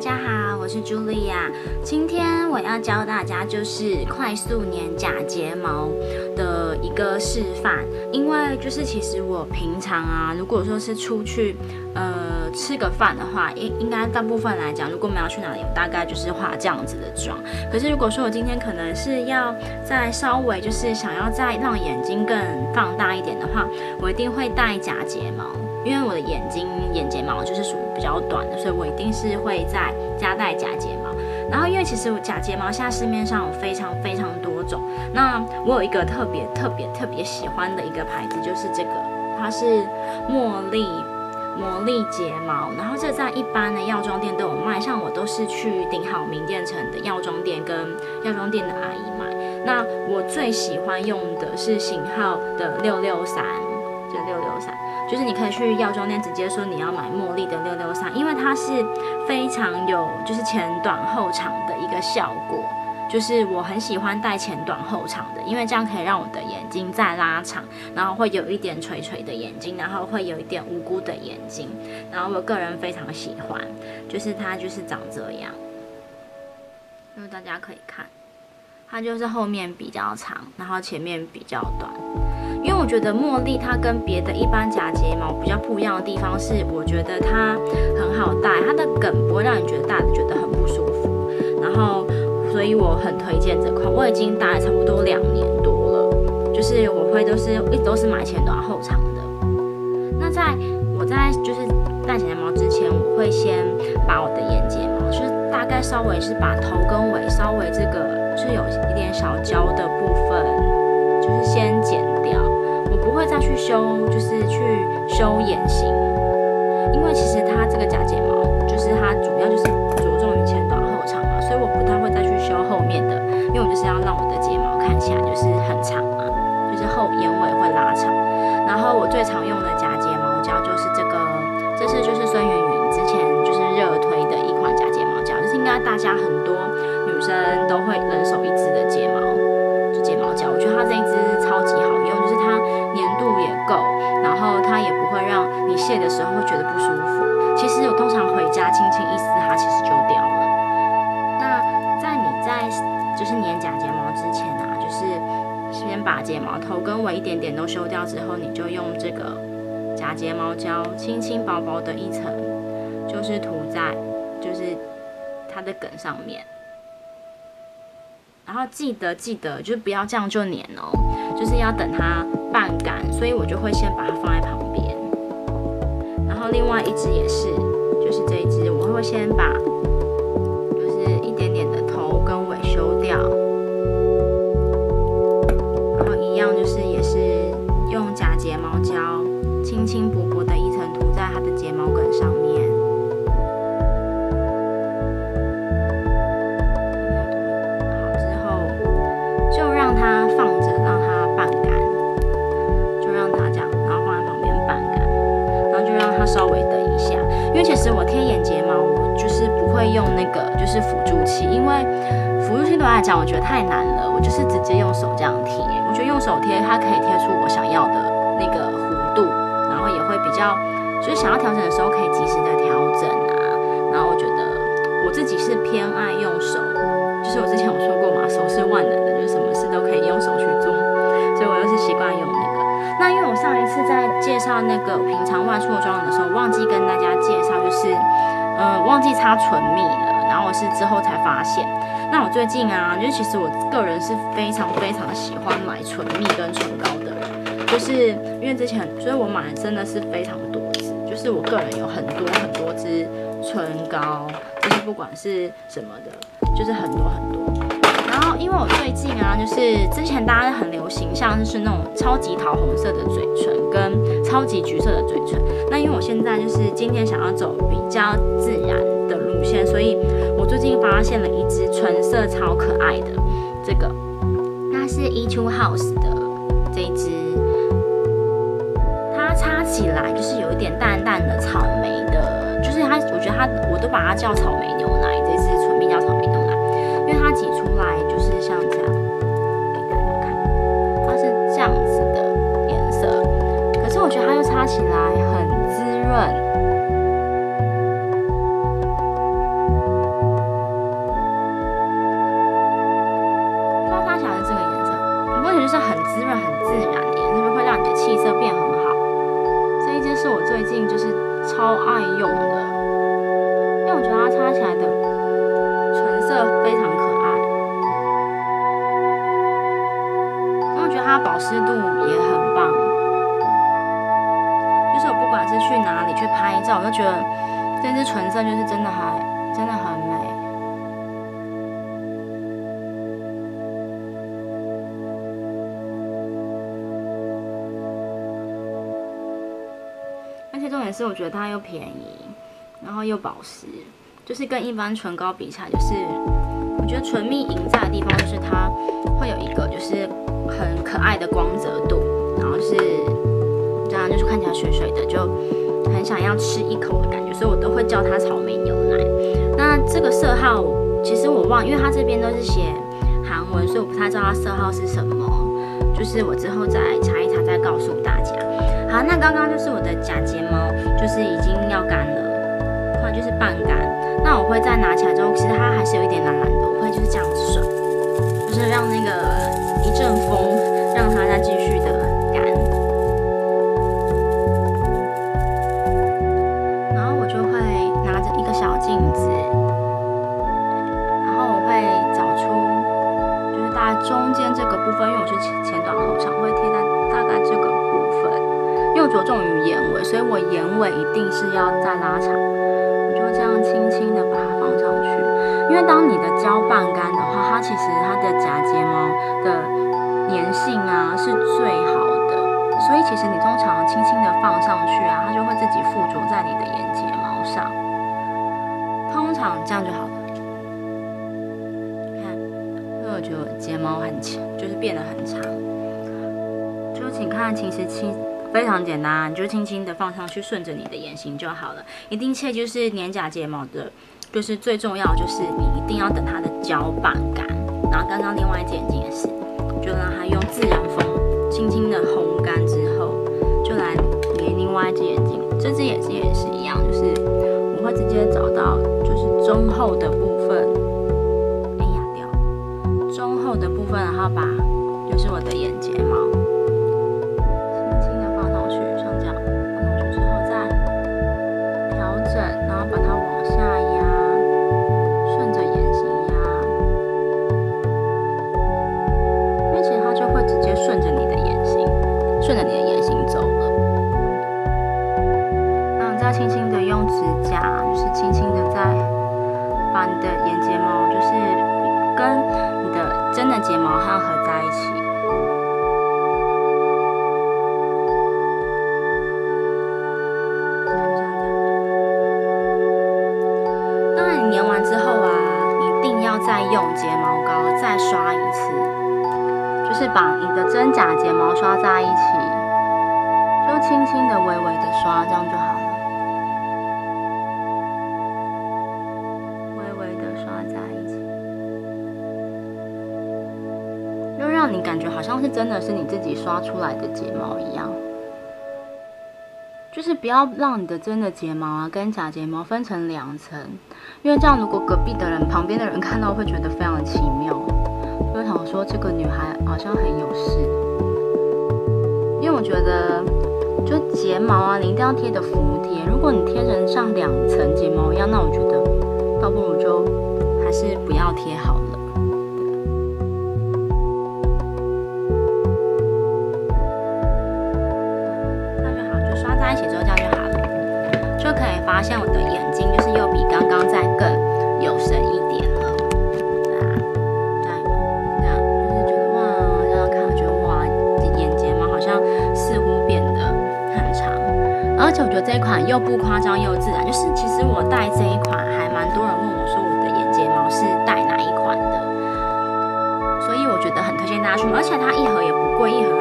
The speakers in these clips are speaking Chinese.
大家好，我是茱莉亚。今天我要教大家就是快速粘假睫毛的一个示范。因为就是其实我平常啊，如果说是出去呃吃个饭的话，应应该大部分来讲，如果我们要去哪里，我大概就是化这样子的妆。可是如果说我今天可能是要再稍微就是想要再让眼睛更放大一点的话，我一定会戴假睫毛。因为我的眼睛眼睫毛就是属于比较短的，所以我一定是会在加戴假睫毛。然后因为其实假睫毛现在市面上有非常非常多种，那我有一个特别特别特别喜欢的一个牌子，就是这个，它是茉莉魔力睫毛。然后这在一般的药妆店都有卖，像我都是去顶好名店城的药妆店跟药妆店的阿姨买。那我最喜欢用的是型号的六六三，就六六三。就是你可以去药妆店直接说你要买茉莉的六六三，因为它是非常有就是前短后长的一个效果。就是我很喜欢戴前短后长的，因为这样可以让我的眼睛再拉长，然后会有一点垂垂的眼睛，然后会有一点无辜的眼睛。然后我个人非常喜欢，就是它就是长这样，因为大家可以看，它就是后面比较长，然后前面比较短。因为我觉得茉莉它跟别的一般假睫毛比较不一样的地方是，我觉得它很好戴，它的梗不会让你觉得戴的觉得很不舒服。然后，所以我很推荐这款，我已经戴了差不多两年多了。就是我会都是一都是买前短后长的。那在我在就是戴假睫毛之前，我会先把我的眼睫毛，就是大概稍微是把头跟尾稍微这个是有一点小胶的部分，就是先。去修，就是去修眼型，因为其实它这个假睫毛，就是它主要毛头跟尾一点点都修掉之后，你就用这个假睫毛胶轻轻薄薄的一层，就是涂在就是它的梗上面。然后记得记得就不要这样就粘哦，就是要等它半干，所以我就会先把它放在旁边。然后另外一只也是，就是这一只，我会先把稍微等一下，因为其实我贴眼睫毛，我就是不会用那个就是辅助器，因为辅助器对我来讲，我觉得太难了。我就是直接用手这样贴，我觉得用手贴它可以贴出我想要的那个弧度，然后也会比较，就是想要调整的时候可以及时的调整啊。然后我觉得我自己是偏爱用手，就是我之前有说过嘛，手是万能的，那个平常外出的妆容的时候，忘记跟大家介绍，就是，嗯，忘记擦唇蜜了。然后我是之后才发现。那我最近啊，就其实我个人是非常非常喜欢买唇蜜跟唇膏的，就是因为之前，所以我买的真的是非常多支，就是我个人有很多很多支唇膏，就是不管是什么的，就是很多很多。因为我最近啊，就是之前大家很流行，像是那种超级桃红色的嘴唇跟超级橘色的嘴唇。那因为我现在就是今天想要走比较自然的路线，所以我最近发现了一支唇色超可爱的这个，那是 E Two House 的这一支，它擦起来就是有一点淡淡的草莓的，就是它，我觉得它，我都把它叫草莓牛奶，这支唇蜜叫草莓牛奶。因为它挤出来就像这样它是这样子的颜色。可是我觉得它又擦起来很滋润。刚擦起来的这个颜色如果你就是很滋润很自然的颜色就会让你的气色变很好。这一件是我最近就是超爱用的因为我觉得它擦起来的唇色非常湿度也很棒，就是我不管是去哪里去拍照，我都觉得这支唇色就是真的还真的很美。而且重点是，我觉得它又便宜，然后又保湿，就是跟一般唇膏比起来，就是我觉得唇蜜赢在的地方，就是它会有一个就是很可爱的光泽度，然后是这样，就是看起来水水的，就很想要吃一口的感觉，所以我都会叫它草莓牛奶。那这个色号其实我忘，因为它这边都是写韩文，所以我不太知道它色号是什么，就是我之后再查一查再告诉大家。好，那刚刚就是我的假睫毛，就是已经要干了，快就是半干。那我会再拿起来之后，其实它还是有一点蓝蓝的，我会就是这样子甩，就是让那个一阵风，让它再继续的干。然后我就会拿着一个小镜子，然后我会找出就是大概中间这个部分，因为我是前前短后长，我会贴在大概这个部分。又着重于眼尾，所以我眼尾一定是要再拉长。我就这样轻轻的把它放上去。因为当你的胶半干它其实它的假睫毛的粘性啊是最好的，所以其实你通常轻轻的放上去啊，它就会自己附着在你的眼睫毛上。通常这样就好了。看，因为我觉得睫毛很长，就是变得很长。就请看，其实轻。非常简单，你就轻轻的放上去，顺着你的眼型就好了。一定切就是粘假睫毛的，就是最重要就是你一定要等它的胶半干。然后刚刚另外一只眼睛也是，就让它用自然风轻轻的烘干之后，就来粘另外一只眼睛。这只眼睛也是一样，就是我会直接找到就是中后的部分，哎呀掉，中后的部分，然后把就是我的眼睫毛。跟你的真的睫毛和合在一起，当然，你粘完之后啊，一定要再用睫毛膏再刷一次，就是把你的真假睫毛刷在一起，就轻轻的、微微的刷，这样就好。感觉好像是真的是你自己刷出来的睫毛一样，就是不要让你的真的睫毛啊跟假睫毛分成两层，因为这样如果隔壁的人、旁边的人看到会觉得非常奇妙，就想说这个女孩好像很有事。因为我觉得，就睫毛啊，你一定要贴的服帖。如果你贴成像两层睫毛一样，那我觉得倒不如就还是不要贴好。发现我的眼睛就是又比刚刚再更有神一点了，对，这样这样就是觉得哇，这样看觉得哇，眼睫毛好像似乎变得很长，而且我觉得这一款又不夸张又自然，就是其实我戴这一款还蛮多人问我说我的眼睫毛是戴哪一款的，所以我觉得很推荐大家去，而且它一盒也不贵，一盒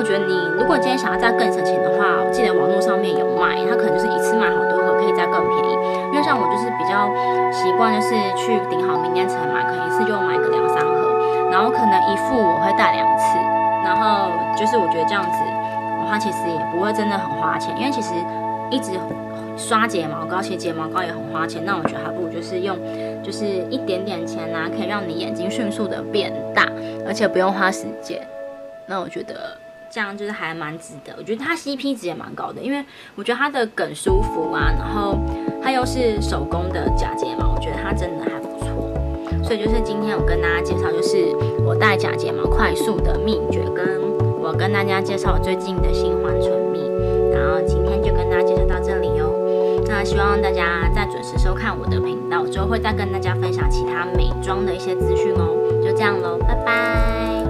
我觉得你如果今天想要再更省钱的话，我记得网络上面有卖，它可能就是一次买好多盒，可以再更便宜。因为像我就是比较习惯，就是去顶好明天才买，可能一次就买个两三盒，然后可能一副我会戴两次，然后就是我觉得这样子的话，其实也不会真的很花钱，因为其实一直刷睫毛膏，其实睫毛膏也很花钱。那我觉得还不如就是用，就是一点点钱啊，可以让你眼睛迅速的变大，而且不用花时间。那我觉得。这样就是还蛮值得。我觉得它 CP 值也蛮高的，因为我觉得它的梗舒服啊，然后它又是手工的假睫毛，我觉得它真的还不错。所以就是今天我跟大家介绍，就是我戴假睫毛快速的秘诀，跟我跟大家介绍最近的新欢唇蜜。然后今天就跟大家介绍到这里哦。那希望大家再准时收看我的频道，之后会再跟大家分享其他美妆的一些资讯哦。就这样喽，拜拜。